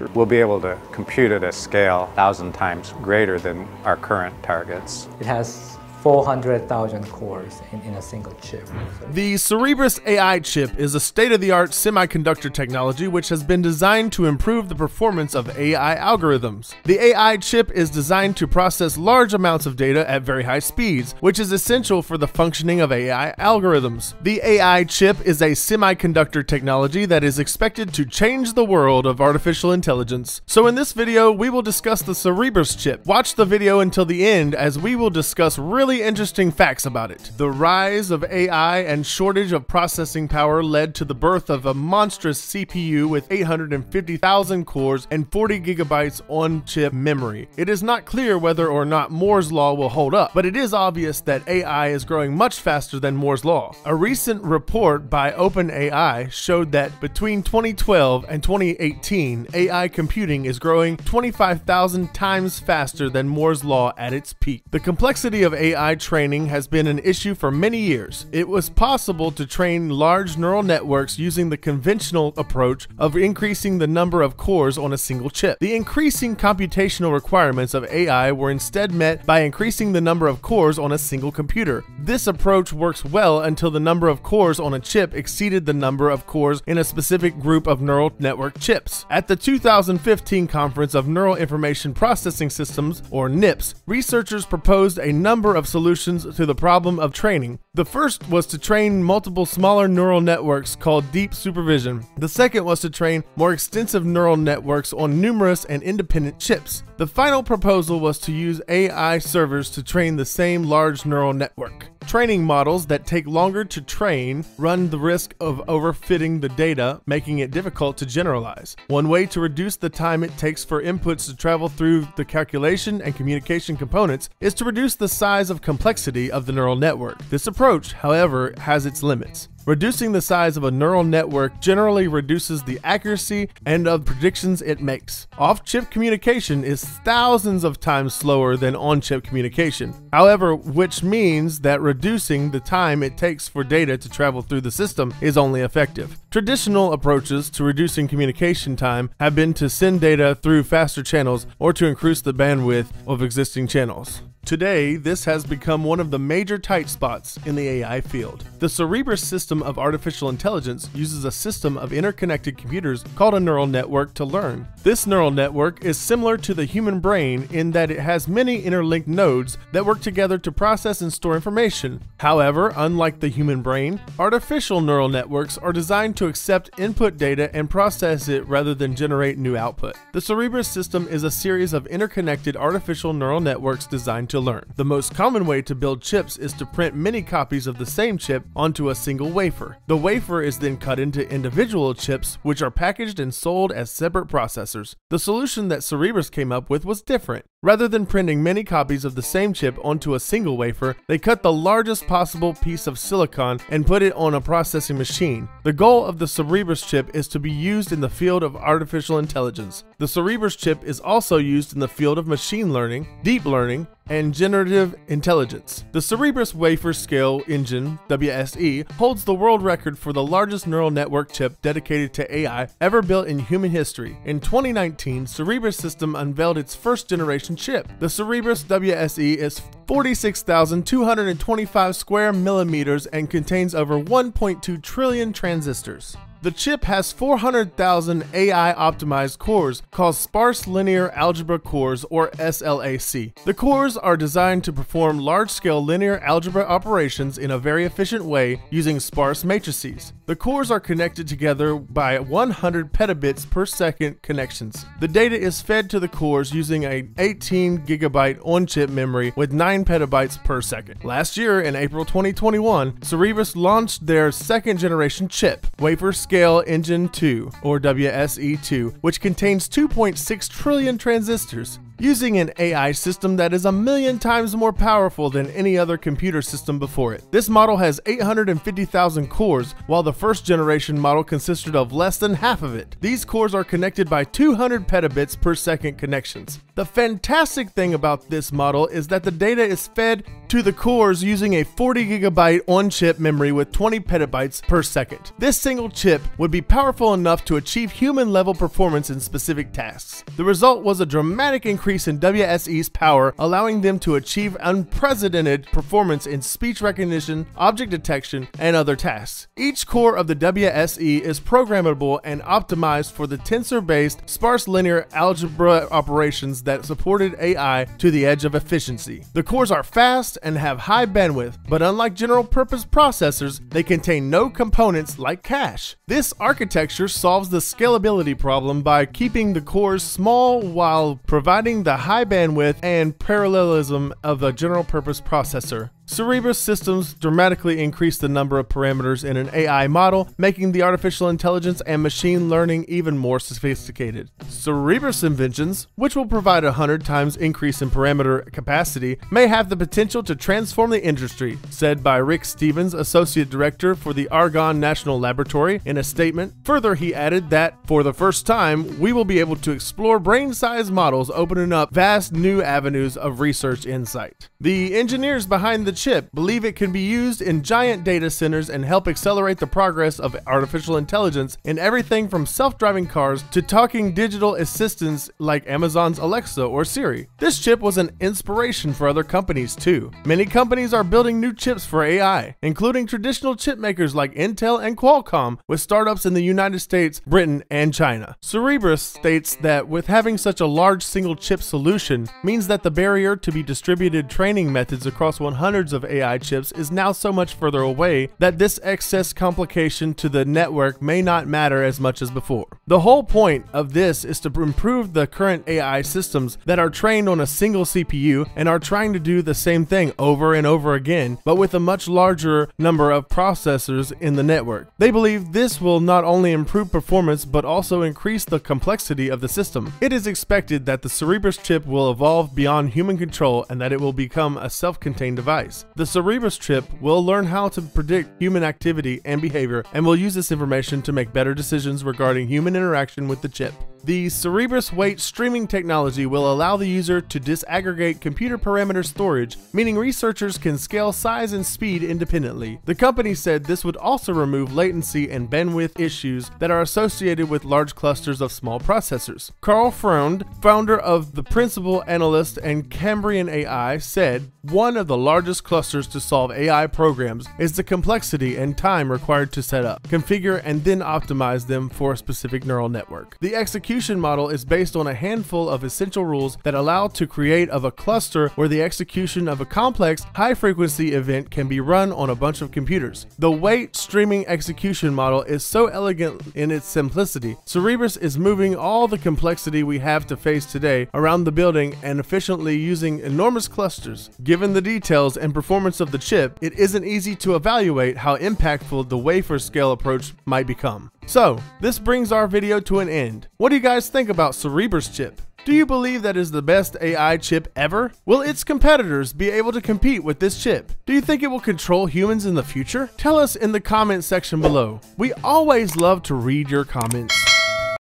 infrastructure. We'll be able to compute at a scale 1,000 times greater than our current targets. It has 400,000 cores in, in, a single chip. The Cerebras AI chip is a state-of-the-art semiconductor technology which has been designed to improve the performance of AI algorithms. The AI chip is designed to process large amounts of data at very high speeds, which is essential for the functioning of AI algorithms. The AI chip is a semiconductor technology that is expected to change the world of artificial intelligence. So in this video, we will discuss the Cerebras chip. Watch the video until the end as we will discuss really really interesting facts about it. The rise of AI and shortage of processing power led to the birth of a monstrous CPU with 850,000 cores and 40 gigabytes on-chip memory. It is not clear whether or not Moore's Law will hold up, but it is obvious that AI is growing much faster than Moore's Law. A recent report by OpenAI showed that between 2012 and 2018, AI computing is growing 25,000 times faster than Moore's Law at its peak. The complexity of AI AI training has been an issue for many years. It was possible to train large neural networks using the conventional approach of increasing the number of cores on a single chip. The increasing computational requirements of AI were instead met by increasing the number of cores on a single computer. This approach works well until the number of cores on a chip exceeded the number of cores in a specific group of neural network chips. At the 2015 Conference of Neural Information Processing Systems, or NIPS, researchers proposed a number of solutions to the problem of training. The first was to train multiple smaller neural networks called deep supervision. The second was to train more extensive neural networks on numerous and independent chips. The final proposal was to use AI servers to train the same large neural network. Training models that take longer to train run the risk of overfitting the data, making it difficult to generalize. One way to reduce the time it takes for inputs to travel through the calculation and communication components is to reduce the size of complexity of the neural network. This approach, however, has its limits. Reducing the size of a neural network generally reduces the accuracy and of predictions it makes. Off-chip communication is thousands of times slower than on-chip communication. However, which means that reducing the time it takes for data to travel through the system is only effective. Traditional approaches to reducing communication time have been to send data through faster channels or to increase the bandwidth of existing channels. Today, this has become one of the major tight spots in the AI field. The Cerebras system of artificial intelligence uses a system of interconnected computers called a neural network to learn. This neural network is similar to the human brain in that it has many interlinked nodes that work together to process and store information. However, unlike the human brain, artificial neural networks are designed to accept input data and process it rather than generate new output. The Cerebras system is a series of interconnected artificial neural networks designed to to learn. The most common way to build chips is to print many copies of the same chip onto a single wafer. The wafer is then cut into individual chips, which are packaged and sold as separate processors. The solution that Cerebras came up with was different. Rather than printing many copies of the same chip onto a single wafer, they cut the largest possible piece of silicon and put it on a processing machine. The goal of the Cerebras chip is to be used in the field of artificial intelligence. The Cerebras chip is also used in the field of machine learning, deep learning, and generative intelligence. The Cerebras Wafer Scale Engine, WSE, holds the world record for the largest neural network chip dedicated to AI ever built in human history. In 2019, Cerebras System unveiled its first generation chip. The Cerebras WSE is 46,225 square millimeters and contains over 1.2 trillion transistors. The chip has 400,000 AI optimized cores called sparse linear algebra cores or SLAC. The cores are designed to perform large scale linear algebra operations in a very efficient way using sparse matrices. The cores are connected together by 100 petabits per second connections. The data is fed to the cores using a 18 gigabyte on chip memory with 9 petabytes per second. Last year, in April 2021, Cerebras launched their second generation chip, Wafer Scale Engine 2, or WSE2, which contains 2.6 trillion transistors. Using an AI system that is a million times more powerful than any other computer system before it. This model has 850,000 cores, while the first generation model consisted of less than half of it. These cores are connected by 200 petabits per second connections. The fantastic thing about this model is that the data is fed to the cores using a 40 gigabyte on-chip memory with 20 petabytes per second. This single chip would be powerful enough to achieve human level performance in specific tasks. The result was a dramatic increase in WSE's power, allowing them to achieve unprecedented performance in speech recognition, object detection, and other tasks. Each core of the WSE is programmable and optimized for the tensor-based sparse linear algebra operations that supported AI to the edge of efficiency. The cores are fast and have high bandwidth, but unlike general purpose processors, they contain no components like cache. This architecture solves the scalability problem by keeping the cores small while providing the high bandwidth and parallelism of a general purpose processor. Cerebras systems dramatically increase the number of parameters in an AI model, making the artificial intelligence and machine learning even more sophisticated. Cerebras inventions, which will provide a 100 times increase in parameter capacity, may have the potential to transform the industry, said by Rick Stevens, Associate Director for the Argonne National Laboratory, in a statement. Further, he added that, for the first time, we will be able to explore brain-sized models, opening up vast new avenues of research insight. The engineers behind the chip believe it can be used in giant data centers and help accelerate the progress of artificial intelligence in everything from self-driving cars to talking digital assistants like Amazon's Alexa or Siri. This chip was an inspiration for other companies too. Many companies are building new chips for AI, including traditional chip makers like Intel and Qualcomm, with startups in the United States, Britain, and China. Cerebras states that with having such a large single chip solution means that the barrier to be distributed training methods across 100 of AI chips is now so much further away that this excess complication to the network may not matter as much as before. The whole point of this is to improve the current AI systems that are trained on a single CPU and are trying to do the same thing over and over again, but with a much larger number of processors in the network. They believe this will not only improve performance but also increase the complexity of the system. It is expected that the Cerebras chip will evolve beyond human control and that it will become a self-contained device. The Cerebras chip will learn how to predict human activity and behavior and will use this information to make better decisions regarding human interaction with the chip. The Cerebras weight streaming technology will allow the user to disaggregate computer parameter storage, meaning researchers can scale size and speed independently. The company said this would also remove latency and bandwidth issues that are associated with large clusters of small processors. Karl Freund, founder of the Principal Analyst and Cambrian AI, said, One of the largest clusters to solve AI programs is the complexity and time required to set up, configure, and then optimize them for a specific neural network. The execution execution model is based on a handful of essential rules that allow to create of a cluster where the execution of a complex high frequency event can be run on a bunch of computers. The weight streaming execution model is so elegant in its simplicity. Cerebras is moving all the complexity we have to face today around the building and efficiently using enormous clusters. Given the details and performance of the chip, it isn't easy to evaluate how impactful the wafer scale approach might become. So, this brings our video to an end. What do you guys think about Cerebras chip? Do you believe that is the best AI chip ever? Will its competitors be able to compete with this chip? Do you think it will control humans in the future? Tell us in the comment section below. We always love to read your comments.